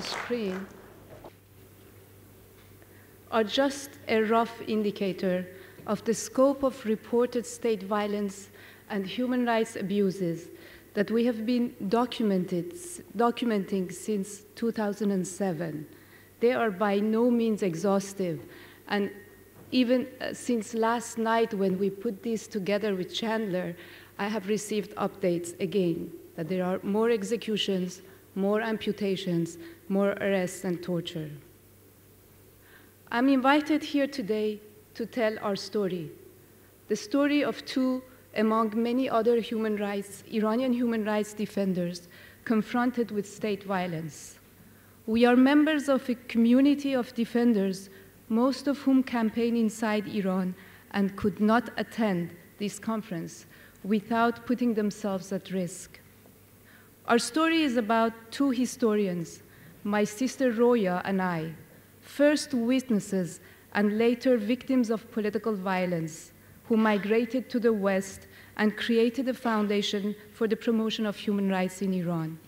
the screen are just a rough indicator of the scope of reported state violence and human rights abuses that we have been documented, documenting since 2007. They are by no means exhaustive. And even uh, since last night when we put this together with Chandler, I have received updates again that there are more executions, more amputations, more arrests and torture. I'm invited here today to tell our story, the story of two among many other human rights, Iranian human rights defenders confronted with state violence. We are members of a community of defenders, most of whom campaign inside Iran and could not attend this conference without putting themselves at risk. Our story is about two historians, my sister Roya and I, first witnesses and later victims of political violence who migrated to the West and created a foundation for the promotion of human rights in Iran.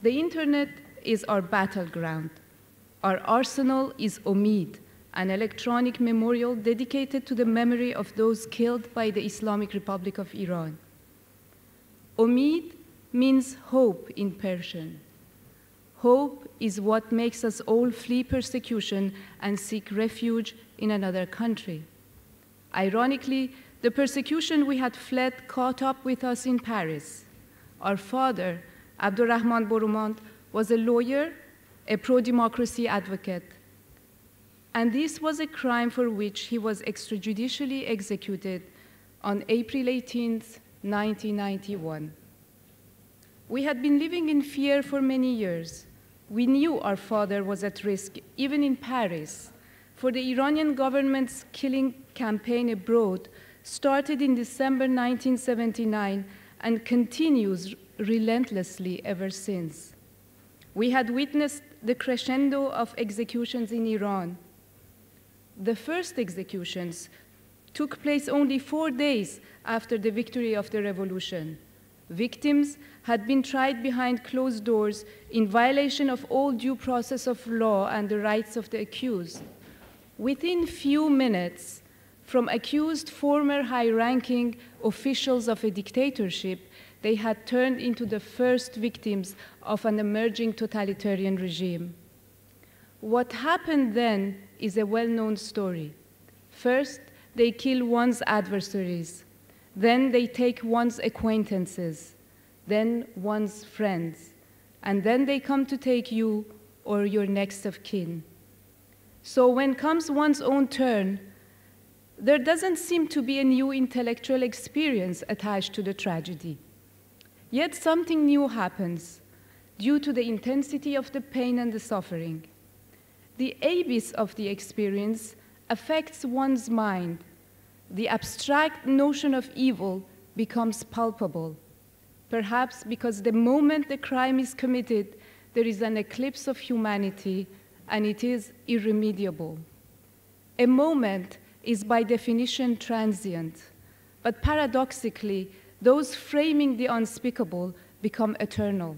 The internet is our battleground. Our arsenal is Omid, an electronic memorial dedicated to the memory of those killed by the Islamic Republic of Iran. Omid means hope in Persian. Hope is what makes us all flee persecution and seek refuge in another country. Ironically, the persecution we had fled caught up with us in Paris. Our father, Abdurrahman Boroumand, was a lawyer, a pro democracy advocate. And this was a crime for which he was extrajudicially executed on April 18, 1991. We had been living in fear for many years. We knew our father was at risk, even in Paris, for the Iranian government's killing campaign abroad started in December 1979 and continues relentlessly ever since. We had witnessed the crescendo of executions in Iran. The first executions took place only four days after the victory of the revolution. Victims had been tried behind closed doors in violation of all due process of law and the rights of the accused. Within few minutes, from accused former high-ranking officials of a dictatorship, they had turned into the first victims of an emerging totalitarian regime. What happened then is a well-known story. First, they kill one's adversaries. Then they take one's acquaintances, then one's friends, and then they come to take you or your next of kin. So when comes one's own turn, there doesn't seem to be a new intellectual experience attached to the tragedy. Yet something new happens due to the intensity of the pain and the suffering. The abyss of the experience affects one's mind the abstract notion of evil becomes palpable. Perhaps because the moment the crime is committed, there is an eclipse of humanity and it is irremediable. A moment is by definition transient, but paradoxically, those framing the unspeakable become eternal.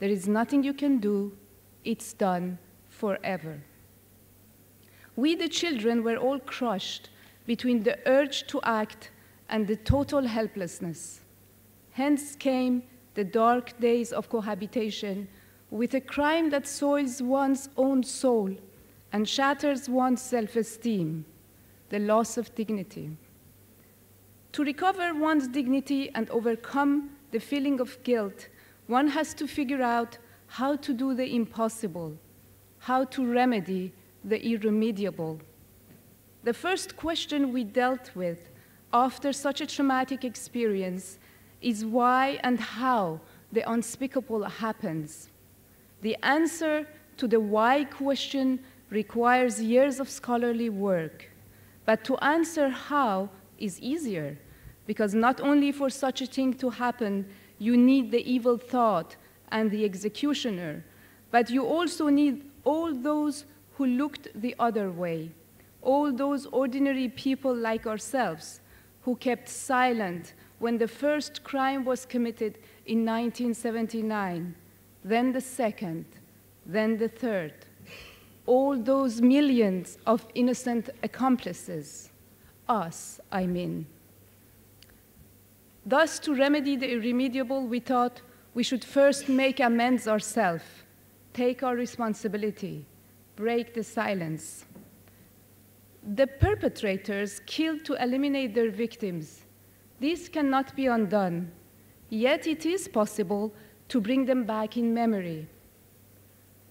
There is nothing you can do, it's done forever. We, the children, were all crushed between the urge to act and the total helplessness. Hence came the dark days of cohabitation with a crime that soils one's own soul and shatters one's self esteem, the loss of dignity. To recover one's dignity and overcome the feeling of guilt, one has to figure out how to do the impossible, how to remedy the irremediable. The first question we dealt with after such a traumatic experience is why and how the unspeakable happens. The answer to the why question requires years of scholarly work, but to answer how is easier, because not only for such a thing to happen, you need the evil thought and the executioner, but you also need all those who looked the other way all those ordinary people like ourselves who kept silent when the first crime was committed in 1979, then the second, then the third. All those millions of innocent accomplices, us, I mean. Thus, to remedy the irremediable, we thought we should first make amends ourselves, take our responsibility, break the silence. The perpetrators killed to eliminate their victims. This cannot be undone, yet it is possible to bring them back in memory.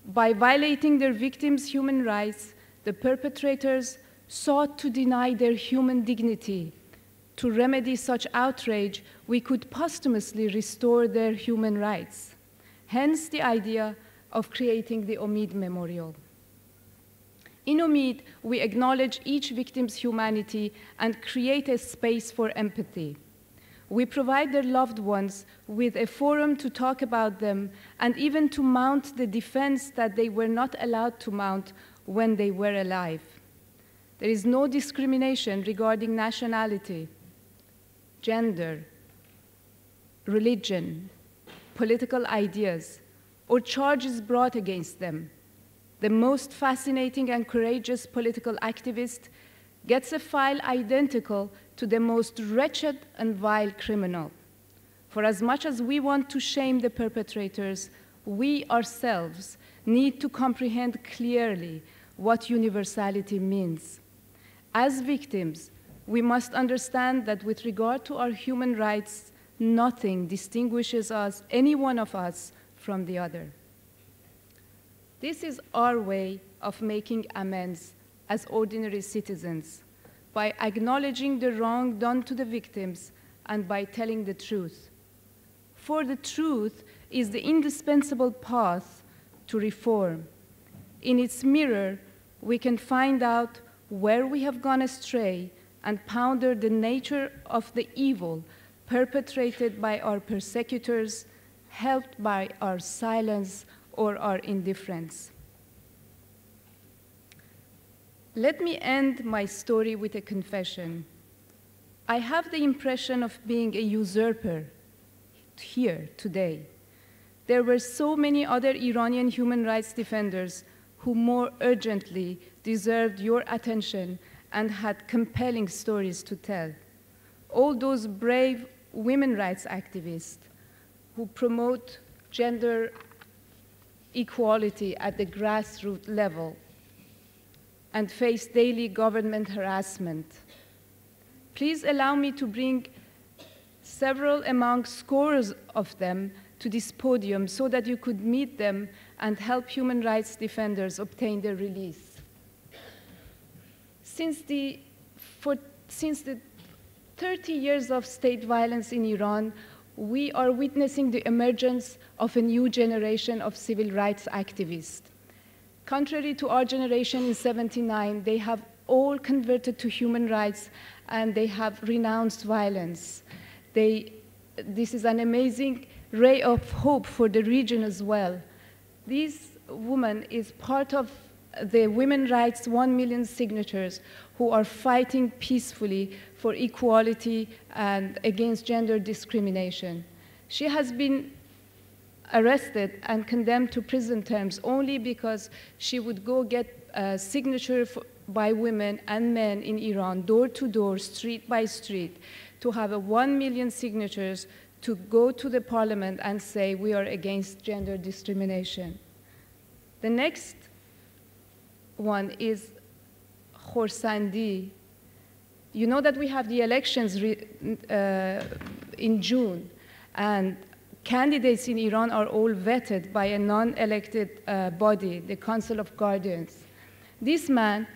By violating their victims' human rights, the perpetrators sought to deny their human dignity. To remedy such outrage, we could posthumously restore their human rights. Hence the idea of creating the Omid Memorial. In Omid, we acknowledge each victim's humanity and create a space for empathy. We provide their loved ones with a forum to talk about them and even to mount the defense that they were not allowed to mount when they were alive. There is no discrimination regarding nationality, gender, religion, political ideas, or charges brought against them. The most fascinating and courageous political activist gets a file identical to the most wretched and vile criminal. For as much as we want to shame the perpetrators, we ourselves need to comprehend clearly what universality means. As victims, we must understand that with regard to our human rights, nothing distinguishes us, any one of us, from the other. This is our way of making amends as ordinary citizens by acknowledging the wrong done to the victims and by telling the truth. For the truth is the indispensable path to reform. In its mirror, we can find out where we have gone astray and ponder the nature of the evil perpetrated by our persecutors, helped by our silence or our indifference. Let me end my story with a confession. I have the impression of being a usurper here today. There were so many other Iranian human rights defenders who more urgently deserved your attention and had compelling stories to tell. All those brave women rights activists who promote gender equality at the grassroots level and face daily government harassment. Please allow me to bring several among scores of them to this podium so that you could meet them and help human rights defenders obtain their release. Since the, for, since the 30 years of state violence in Iran, we are witnessing the emergence of a new generation of civil rights activists. Contrary to our generation in 79, they have all converted to human rights and they have renounced violence. They, this is an amazing ray of hope for the region as well. This woman is part of the women rights 1 million signatures who are fighting peacefully for equality and against gender discrimination. She has been arrested and condemned to prison terms only because she would go get a signature for, by women and men in Iran, door to door, street by street, to have a 1 million signatures to go to the parliament and say we are against gender discrimination. The next one is Khorsandi. You know that we have the elections uh, in June, and candidates in Iran are all vetted by a non-elected uh, body, the Council of Guardians. This man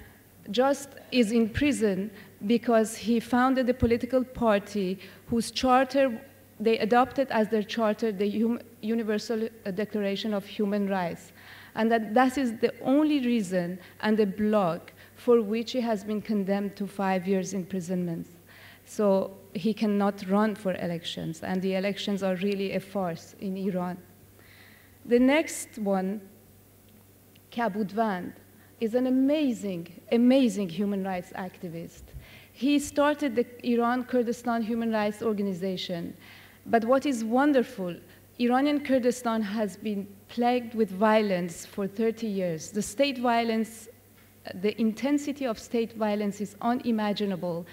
just is in prison because he founded a political party whose charter they adopted as their charter the Universal Declaration of Human Rights. And that, that is the only reason and the block for which he has been condemned to five years imprisonment. So he cannot run for elections, and the elections are really a farce in Iran. The next one, Kabudvand, is an amazing, amazing human rights activist. He started the Iran Kurdistan Human Rights Organization. But what is wonderful, Iranian Kurdistan has been plagued with violence for 30 years. The state violence, the intensity of state violence is unimaginable.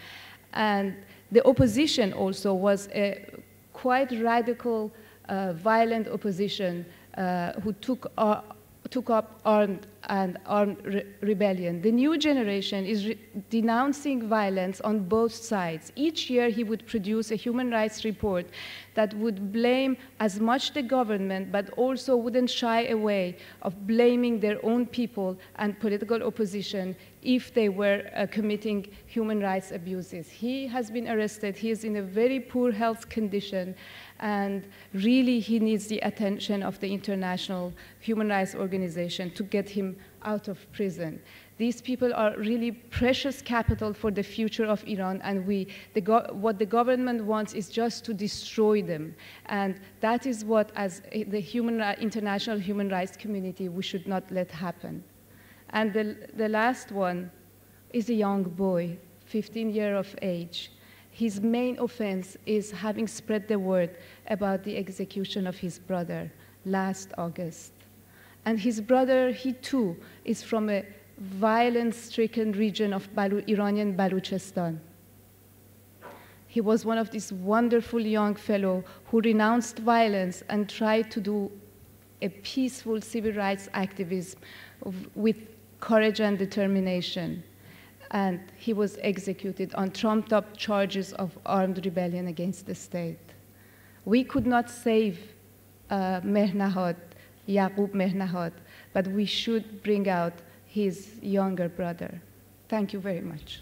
And the opposition also was a quite radical, uh, violent opposition uh, who took, uh, took up armed and armed re rebellion. The new generation is denouncing violence on both sides. Each year he would produce a human rights report that would blame as much the government, but also wouldn't shy away of blaming their own people and political opposition if they were uh, committing human rights abuses. He has been arrested. He is in a very poor health condition, and really he needs the attention of the international human rights organization to get him out of prison. These people are really precious capital for the future of Iran, and we, the what the government wants is just to destroy them. And that is what, as the human, international human rights community, we should not let happen. And the, the last one is a young boy, 15 years of age. His main offense is having spread the word about the execution of his brother last August. And his brother, he too, is from a violence-stricken region of Balu Iranian Baluchistan. He was one of these wonderful young fellows who renounced violence and tried to do a peaceful civil rights activism with courage and determination. And he was executed on trumped up charges of armed rebellion against the state. We could not save uh, Mehrnahad Yaqub but we should bring out his younger brother. Thank you very much.